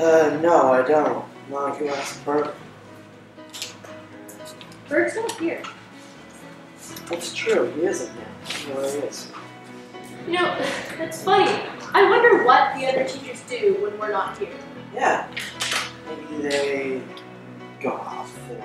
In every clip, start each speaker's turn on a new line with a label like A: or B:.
A: Uh, no, I don't. Not if you ask Bert.
B: Bert's not here.
A: That's true. He isn't here. Where he is.
B: You know, that's funny. I wonder what the other teachers do when we're not here.
A: Yeah. Maybe they go off for.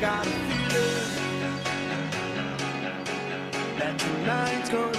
C: got a feeling that tonight's gonna